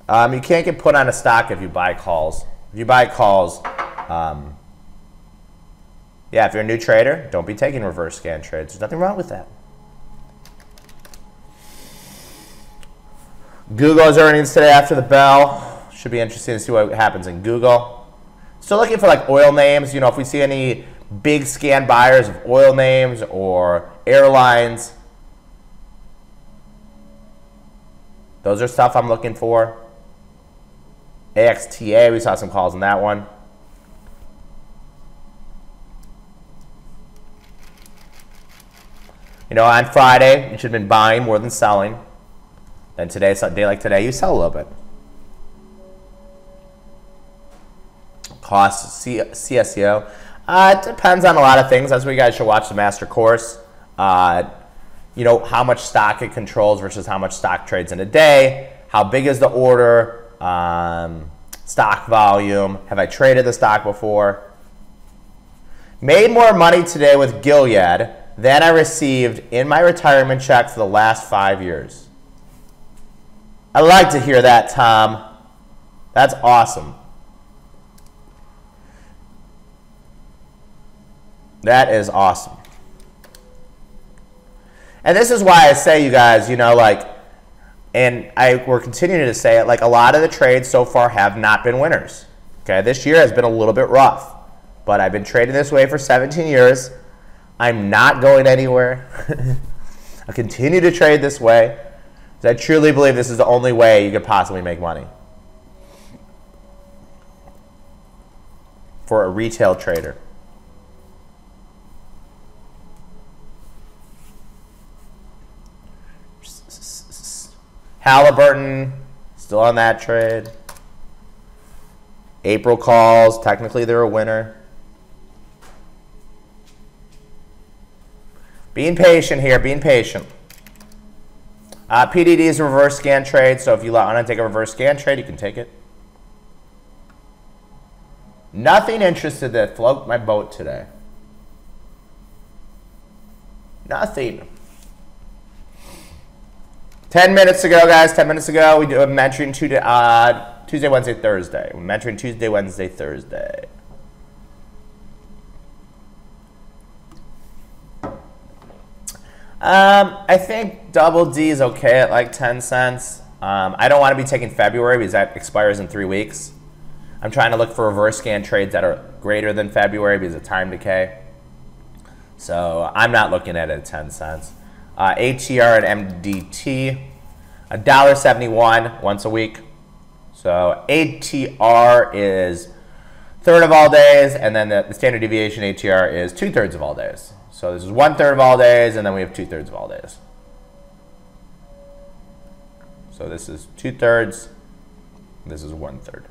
Um, you can't get put on a stock if you buy calls. If you buy calls, um, yeah, if you're a new trader, don't be taking reverse scan trades. There's nothing wrong with that. Google's earnings today after the bell. Should be interesting to see what happens in Google. Still looking for like oil names. You know, if we see any big scan buyers of oil names or airlines. Those are stuff I'm looking for. AXTA, we saw some calls on that one. You know, on Friday, you should have been buying more than selling. Then today, a day like today, you sell a little bit. Cost C CSEO. Uh, it depends on a lot of things. That's why you guys should watch the master course. Uh, you know, how much stock it controls versus how much stock trades in a day. How big is the order? Um, stock volume. Have I traded the stock before? Made more money today with Gilead than I received in my retirement check for the last five years. I like to hear that, Tom. That's awesome. That is awesome. And this is why I say, you guys, you know, like, and I we're continuing to say it, like a lot of the trades so far have not been winners. Okay, this year has been a little bit rough, but I've been trading this way for 17 years. I'm not going anywhere. I continue to trade this way. I truly believe this is the only way you could possibly make money. For a retail trader. Halliburton, still on that trade. April calls, technically they're a winner. Being patient here, being patient. Uh, PDD is a reverse scan trade, so if you want to take a reverse scan trade, you can take it. Nothing interested that float my boat today. Nothing. 10 minutes ago, guys, 10 minutes ago, we do a mentoring Tuesday, uh, Tuesday, Wednesday, Thursday. We're mentoring Tuesday, Wednesday, Thursday. Um, I think double D is okay at like 10 cents. Um, I don't want to be taking February because that expires in three weeks. I'm trying to look for reverse scan trades that are greater than February because of time decay. So I'm not looking at it at 10 cents. Uh, ATR and MDT, $1.71 once a week. So ATR is third of all days, and then the, the standard deviation ATR is two thirds of all days. So this is one third of all days, and then we have two thirds of all days. So this is two thirds, this is one third.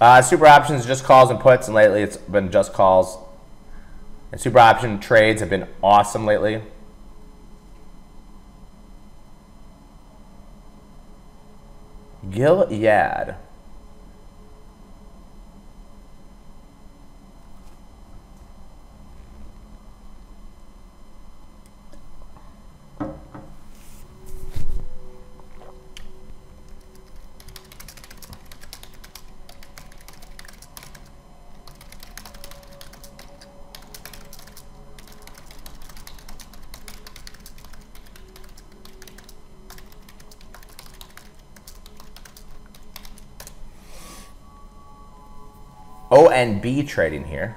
Uh, super options just calls and puts, and lately it's been just calls. And super option trades have been awesome lately. Gilead. ONB trading here.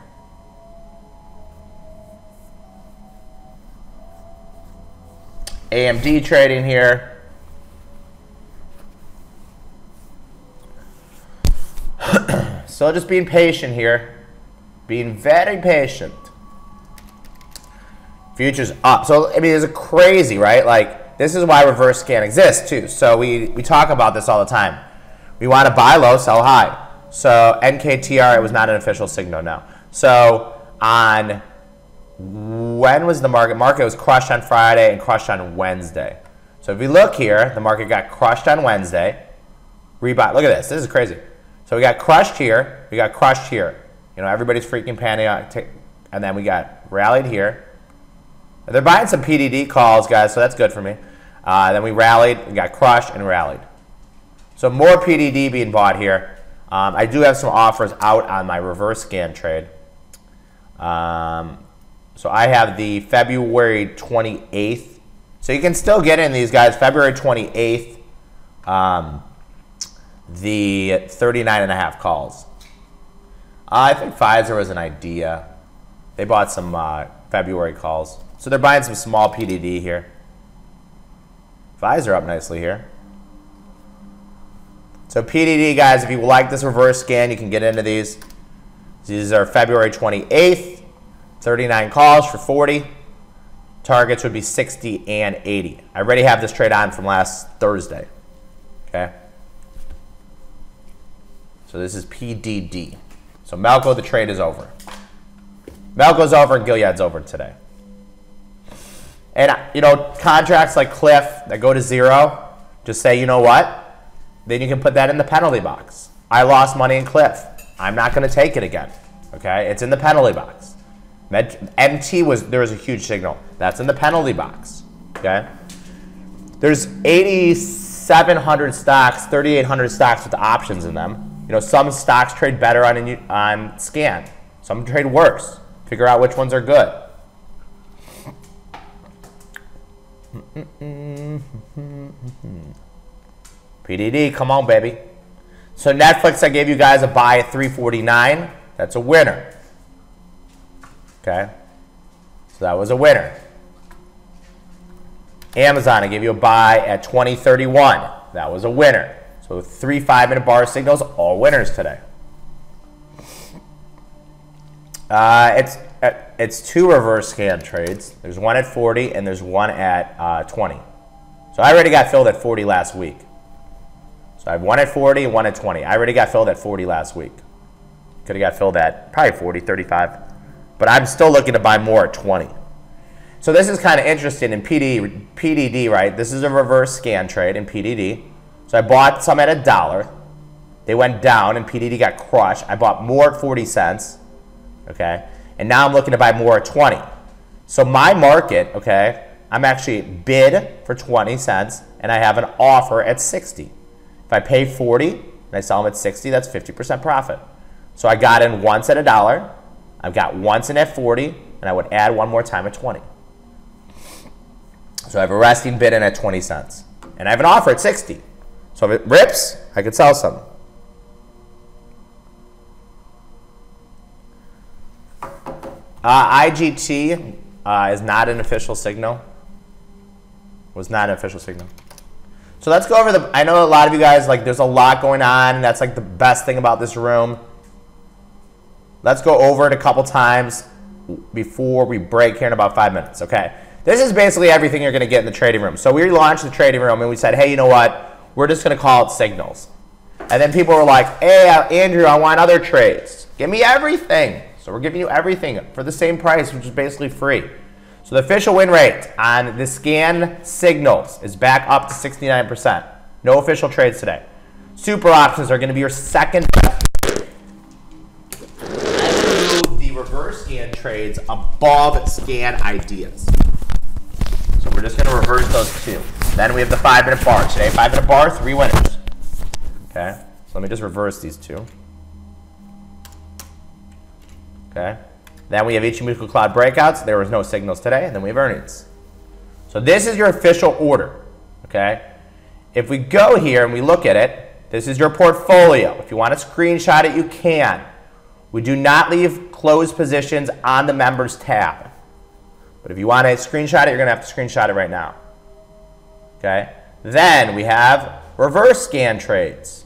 AMD trading here. so just being patient here. Being very patient. Futures up. So, I mean, it's crazy, right? Like, this is why reverse scan exists, too. So, we, we talk about this all the time. We want to buy low, sell high. So NKTR, it was not an official signal, no. So on when was the market? Market was crushed on Friday and crushed on Wednesday. So if you look here, the market got crushed on Wednesday. Rebuy. Look at this. This is crazy. So we got crushed here. We got crushed here. You know, everybody's freaking panicking. And then we got rallied here. They're buying some PDD calls, guys, so that's good for me. Uh, then we rallied, we got crushed and rallied. So more PDD being bought here. Um, I do have some offers out on my reverse scan trade. Um, so I have the February 28th. So you can still get in these guys. February 28th, um, the 39 and a half calls. Uh, I think Pfizer was an idea. They bought some uh, February calls. So they're buying some small PDD here. Pfizer up nicely here. So PDD, guys, if you like this reverse scan, you can get into these. These are February 28th, 39 calls for 40. Targets would be 60 and 80. I already have this trade on from last Thursday. Okay. So this is PDD. So Melco, the trade is over. Melco's over and Gilead's over today. And, you know, contracts like Cliff that go to zero, just say, you know what? Then you can put that in the penalty box. I lost money in Cliff. I'm not going to take it again. Okay, it's in the penalty box. MT was there was a huge signal. That's in the penalty box. Okay, there's 8,700 stocks, 3,800 stocks with options in them. You know, some stocks trade better on on scan. Some trade worse. Figure out which ones are good. PDD, come on, baby. So Netflix, I gave you guys a buy at 349. That's a winner. Okay. So that was a winner. Amazon, I gave you a buy at 2031. That was a winner. So three five-minute bar signals, all winners today. Uh, it's uh, it's two reverse scan trades. There's one at 40 and there's one at uh, 20. So I already got filled at 40 last week. So I have one at 40 and one at 20. I already got filled at 40 last week. Could have got filled at probably 40, 35. But I'm still looking to buy more at 20. So this is kind of interesting in PD, PDD, right? This is a reverse scan trade in PDD. So I bought some at a dollar. They went down and PDD got crushed. I bought more at 40 cents. Okay. And now I'm looking to buy more at 20. So my market, okay, I'm actually bid for 20 cents and I have an offer at 60. If I pay 40 and I sell them at 60, that's 50% profit. So I got in once at a dollar, I've got once in at 40, and I would add one more time at 20. So I have a resting bid in at 20 cents. And I have an offer at 60. So if it rips, I could sell some. Uh, IGT uh, is not an official signal. was not an official signal. So let's go over the, I know a lot of you guys, like there's a lot going on. and That's like the best thing about this room. Let's go over it a couple times before we break here in about five minutes, okay? This is basically everything you're gonna get in the trading room. So we launched the trading room and we said, hey, you know what? We're just gonna call it signals. And then people were like, hey, uh, Andrew, I want other trades. Give me everything. So we're giving you everything for the same price, which is basically free. So the official win rate on the scan signals is back up to 69%. No official trades today. Super options are going to be your second. move the reverse scan trades above scan ideas. So we're just going to reverse those two. Then we have the five minute bar. Today, five minute bar, three winners. Okay, so let me just reverse these two. Okay. Then we have Ichimoku Cloud breakouts. There was no signals today. And then we have earnings. So this is your official order. Okay. If we go here and we look at it, this is your portfolio. If you want to screenshot it, you can. We do not leave closed positions on the members tab. But if you want to screenshot it, you're going to have to screenshot it right now. Okay. Then we have reverse scan trades.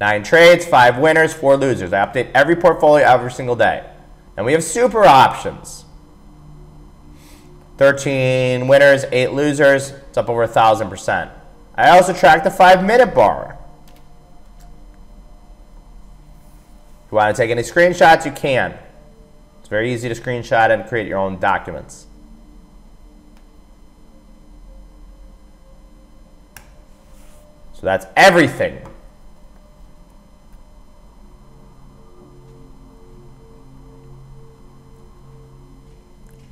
Nine trades, five winners, four losers. I update every portfolio every single day. And we have super options. 13 winners, eight losers. It's up over a 1,000%. I also track the five minute bar. If you want to take any screenshots, you can. It's very easy to screenshot and create your own documents. So that's everything.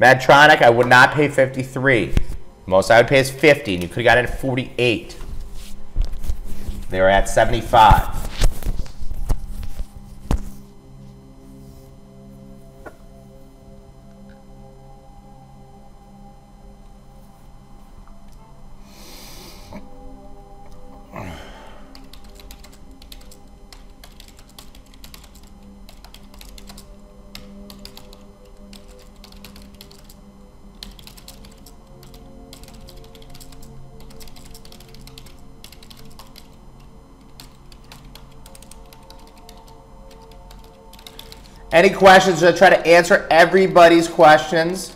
Medtronic, I would not pay 53. Most I would pay is 50, and you could have gotten it at 48. They were at 75. Any questions? I try to answer everybody's questions.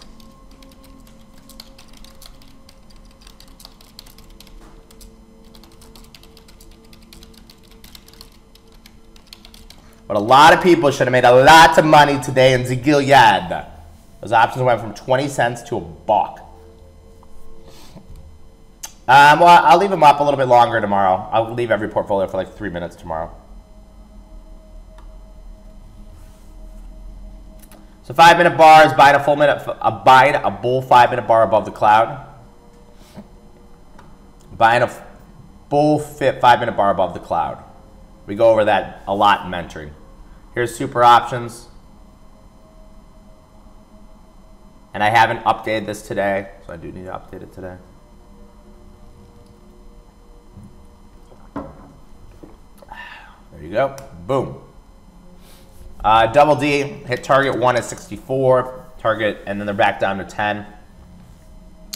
But a lot of people should have made a lot of money today in the. Those options went from 20 cents to a buck. Um, well, I'll leave them up a little bit longer tomorrow. I'll leave every portfolio for like three minutes tomorrow. So five minute bar is buying a full minute, a buying a bull five minute bar above the cloud. Buying a bull fit five minute bar above the cloud. We go over that a lot in mentoring. Here's super options. And I haven't updated this today, so I do need to update it today. There you go. Boom. Uh, double D hit target one at 64, target, and then they're back down to 10.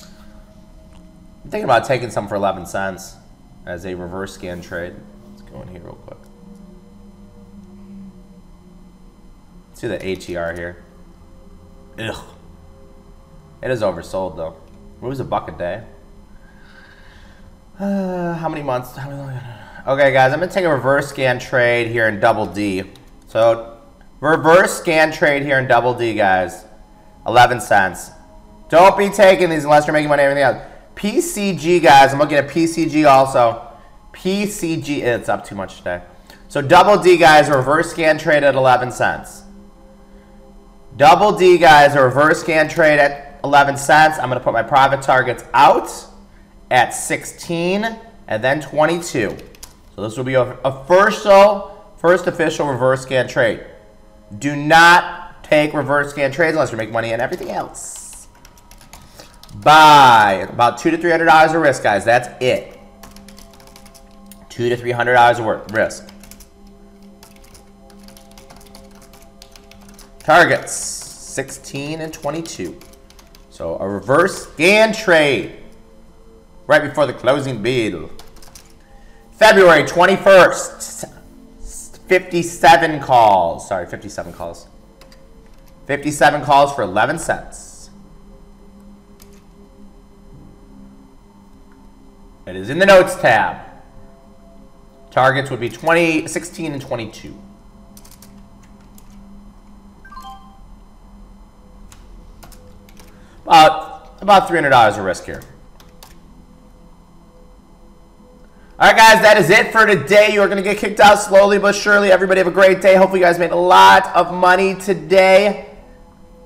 I'm thinking about taking some for 11 cents as a reverse scan trade. Let's go in here real quick. Let's do the HER here. Ugh. It is oversold though. What was a buck a day? Uh, how many months? How many okay, guys, I'm gonna take a reverse scan trade here in double D. So Reverse scan trade here in double D, guys. 11 cents. Don't be taking these unless you're making money everything else. PCG, guys. I'm looking at PCG also. PCG. It's up too much today. So double D, guys, reverse scan trade at 11 cents. Double D, guys, a reverse scan trade at 11 cents. I'm going to put my profit targets out at 16 and then 22. So this will be a, a first, first official reverse scan trade. Do not take reverse scan trades unless you're making money in everything else. Buy about two to three hundred dollars of risk, guys. That's it. Two to three hundred dollars of risk. Targets 16 and 22. So a reverse scan trade right before the closing bell. February 21st, 57 calls. Sorry, 57 calls. 57 calls for 11 cents. It is in the notes tab. Targets would be 20, 16 and 22. About, about $300 of risk here. All right, guys, that is it for today. You are going to get kicked out slowly but surely. Everybody have a great day. Hopefully, you guys made a lot of money today.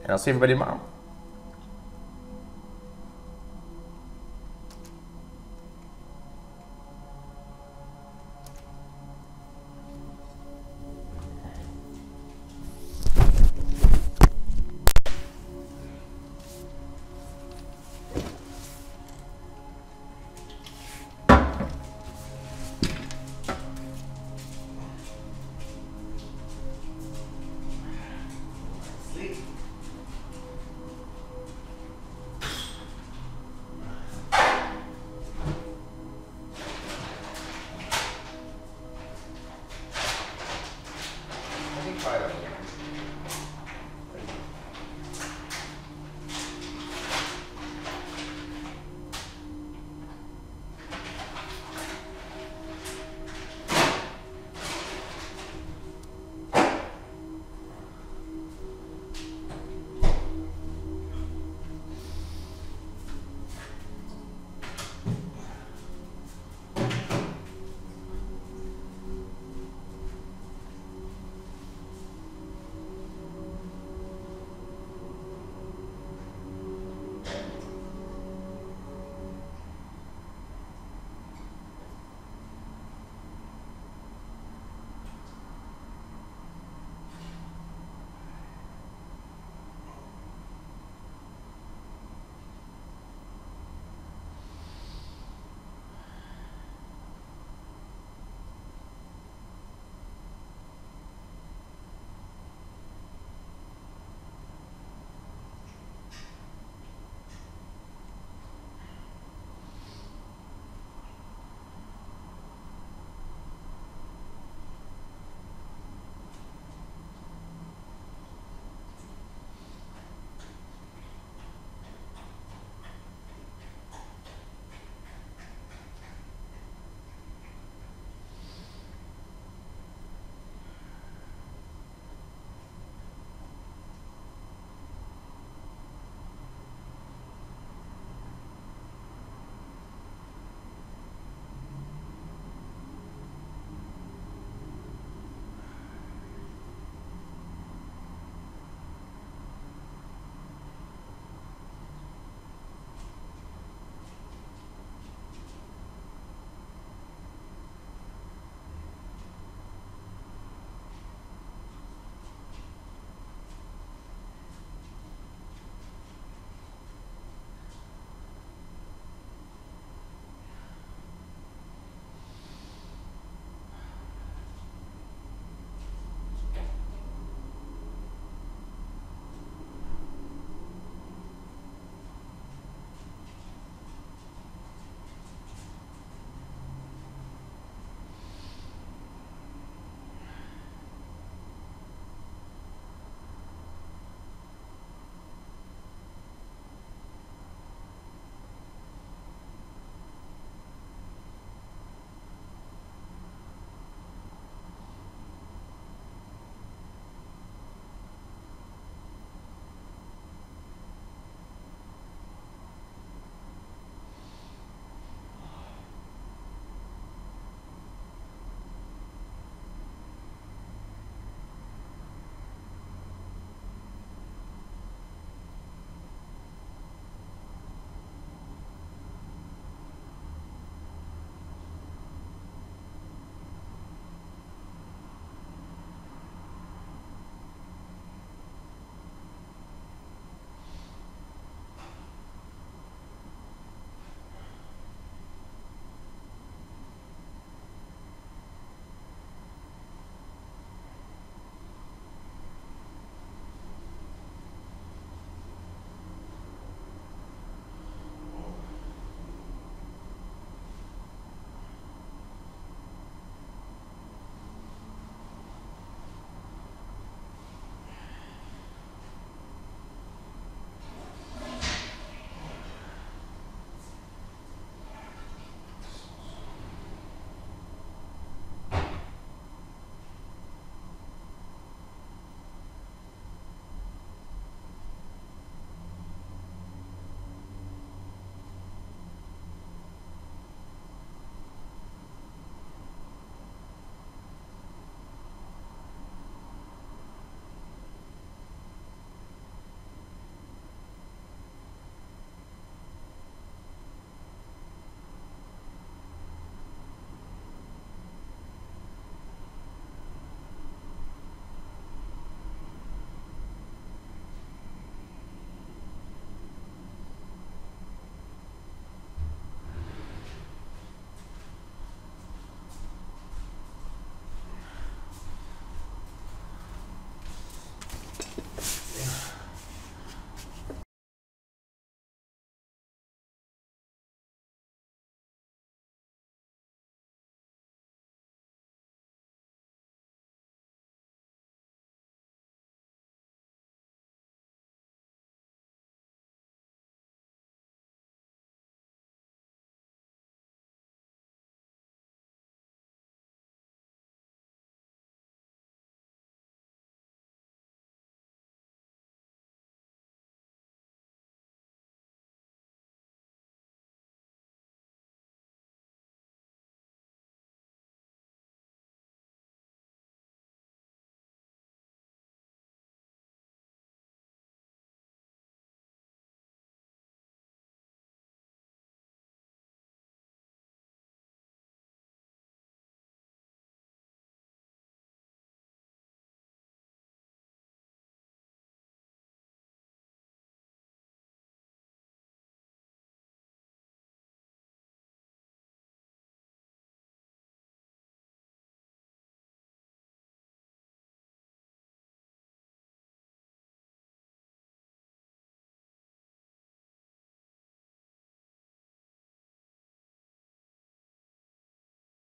And I'll see everybody tomorrow.